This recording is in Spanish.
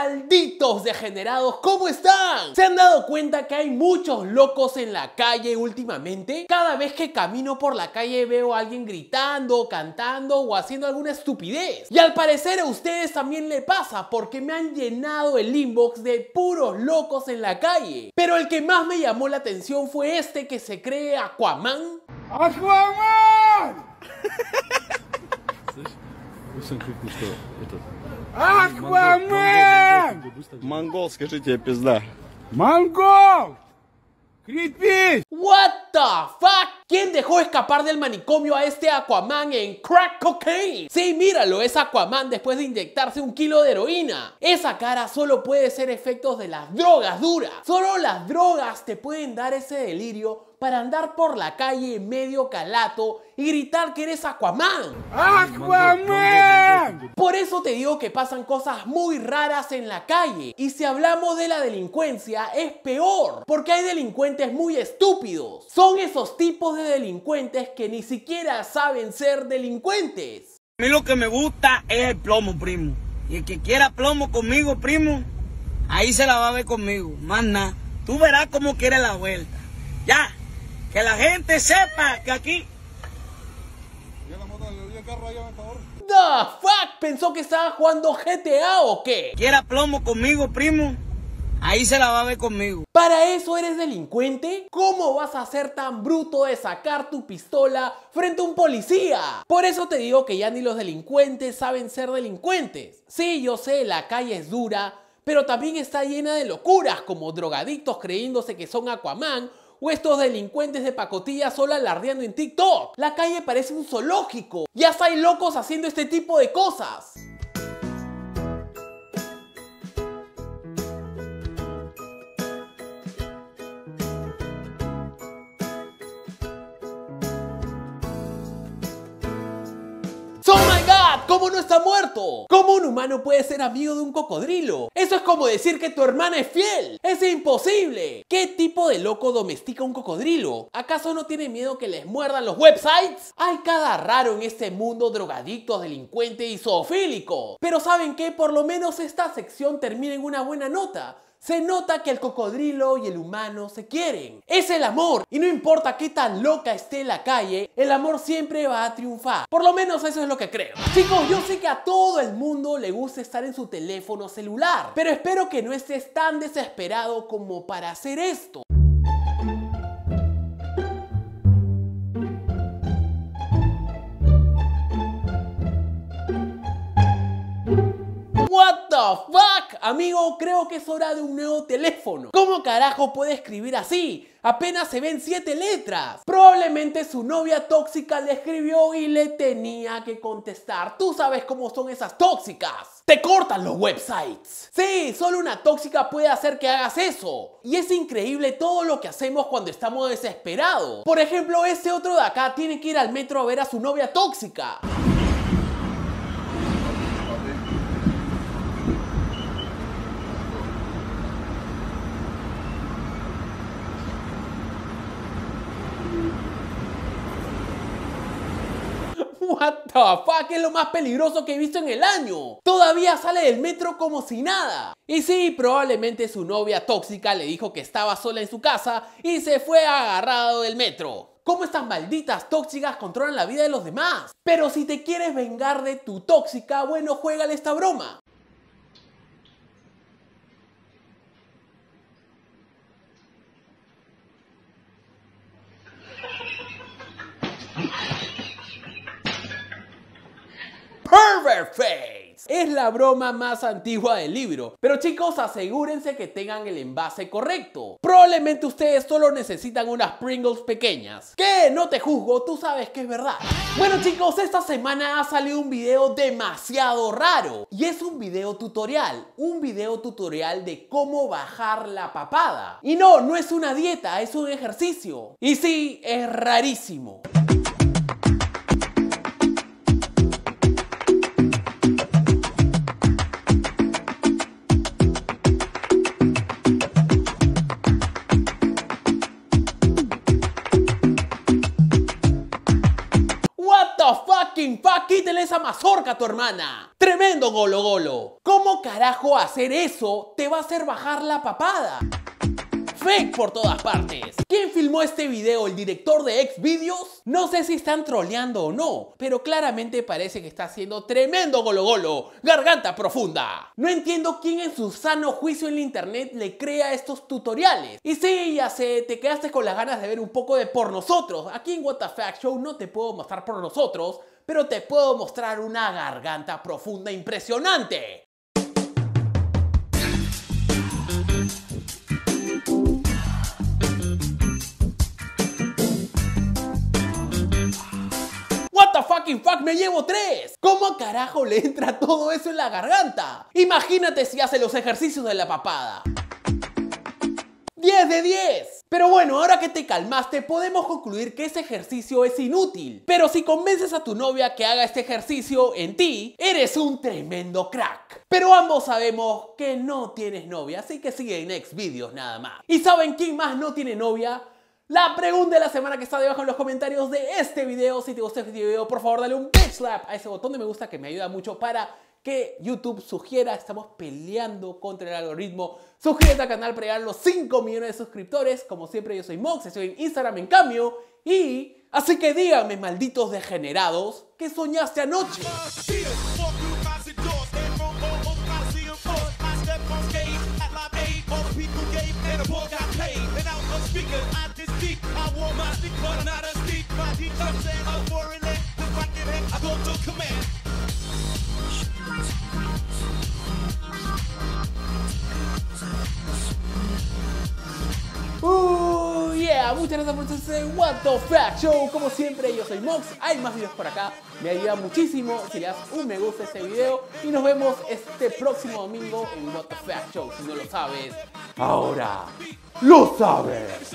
Malditos degenerados, ¿cómo están? ¿Se han dado cuenta que hay muchos locos en la calle últimamente? Cada vez que camino por la calle veo a alguien gritando, cantando o haciendo alguna estupidez. Y al parecer a ustedes también le pasa porque me han llenado el inbox de puros locos en la calle. Pero el que más me llamó la atención fue este que se cree Aquaman. ¡Aquaman! Пусть он крикнет, что этот... Аквамен! Монгол, скажите, пизда. Монгол! Крепись! What the fuck? ¿Quién dejó escapar del manicomio a este Aquaman en crack cocaine? Sí, míralo, es Aquaman después de inyectarse un kilo de heroína. Esa cara solo puede ser efectos de las drogas duras. Solo las drogas te pueden dar ese delirio para andar por la calle medio calato y gritar que eres Aquaman. ¡Aquaman! Por eso te digo que pasan cosas muy raras en la calle. Y si hablamos de la delincuencia, es peor, porque hay delincuentes muy estúpidos. Son esos tipos de delincuentes que ni siquiera saben ser delincuentes. A mí lo que me gusta es el plomo, primo. Y el que quiera plomo conmigo, primo, ahí se la va a ver conmigo. Más nada. Tú verás cómo quiere la vuelta. Ya. Que la gente sepa que aquí The fuck? ¿Pensó que estaba jugando GTA o qué? quiera plomo conmigo, primo, ahí se la va a ver conmigo. ¿Para eso eres delincuente? ¿Cómo vas a ser tan bruto de sacar tu pistola frente a un policía? Por eso te digo que ya ni los delincuentes saben ser delincuentes. Sí, yo sé, la calle es dura, pero también está llena de locuras como drogadictos creyéndose que son Aquaman o estos delincuentes de pacotilla solo alardeando en TikTok. La calle parece un zoológico. Ya hay locos haciendo este tipo de cosas. ¿Cómo no está muerto? ¿Cómo un humano puede ser amigo de un cocodrilo? Eso es como decir que tu hermana es fiel. ¡Es imposible! ¿Qué tipo de loco domestica un cocodrilo? ¿Acaso no tiene miedo que les muerdan los websites? Hay cada raro en este mundo drogadicto, delincuente y zoofílico. Pero ¿saben qué? Por lo menos esta sección termina en una buena nota. Se nota que el cocodrilo y el humano se quieren. Es el amor. Y no importa qué tan loca esté la calle, el amor siempre va a triunfar. Por lo menos eso es lo que creo. Chicos, yo sé que a todo el mundo le gusta estar en su teléfono celular. Pero espero que no estés tan desesperado como para hacer esto. What the fuck? Amigo, creo que es hora de un nuevo teléfono. ¿Cómo carajo puede escribir así? Apenas se ven siete letras. Probablemente su novia tóxica le escribió y le tenía que contestar. Tú sabes cómo son esas tóxicas. Te cortan los websites. Sí, solo una tóxica puede hacer que hagas eso. Y es increíble todo lo que hacemos cuando estamos desesperados. Por ejemplo, este otro de acá tiene que ir al metro a ver a su novia tóxica. What the es lo más peligroso que he visto en el año. Todavía sale del metro como si nada. Y sí, probablemente su novia tóxica le dijo que estaba sola en su casa y se fue agarrado del metro. ¿Cómo estas malditas tóxicas controlan la vida de los demás? Pero si te quieres vengar de tu tóxica, bueno, juégale esta broma. Es la broma más antigua del libro. Pero chicos, asegúrense que tengan el envase correcto. Probablemente ustedes solo necesitan unas Pringles pequeñas. Que no te juzgo, tú sabes que es verdad. Bueno chicos, esta semana ha salido un video demasiado raro. Y es un video tutorial. Un video tutorial de cómo bajar la papada. Y no, no es una dieta, es un ejercicio. Y sí, es rarísimo. fucking fuck, esa mazorca a tu hermana. Tremendo golo golo. ¿Cómo carajo hacer eso te va a hacer bajar la papada? Fake por todas partes. ¿Quién filmó este video? ¿El director de Xvideos? No sé si están troleando o no, pero claramente parece que está haciendo tremendo golo golo. Garganta profunda. No entiendo quién en su sano juicio en la internet le crea estos tutoriales. Y sí, ya sé, te quedaste con las ganas de ver un poco de por nosotros. Aquí en What the Fact Show no te puedo mostrar por nosotros, pero te puedo mostrar una garganta profunda impresionante. Me llevo tres. ¿Cómo carajo le entra todo eso en la garganta? Imagínate si hace los ejercicios de la papada. 10 de 10. Pero bueno, ahora que te calmaste, podemos concluir que ese ejercicio es inútil. Pero si convences a tu novia que haga este ejercicio en ti, eres un tremendo crack. Pero ambos sabemos que no tienes novia, así que sigue en next videos nada más. ¿Y saben quién más no tiene novia? La pregunta de la semana que está debajo en los comentarios de este video. Si te gustó este video, por favor dale un bitch slap a ese botón de me gusta que me ayuda mucho para que YouTube sugiera. Estamos peleando contra el algoritmo. Suscríbete al canal para llegar los 5 millones de suscriptores. Como siempre, yo soy Mox, estoy en Instagram en cambio. Y así que díganme, malditos degenerados, ¿qué soñaste anoche? Uh, yeah, muchas gracias por estar en What the Fact Show. Como siempre, yo soy Mox. Hay más videos por acá. Me ayuda muchísimo si le das un me gusta a este video. Y nos vemos este próximo domingo en What the Fact Show. Si no lo sabes, ahora lo sabes.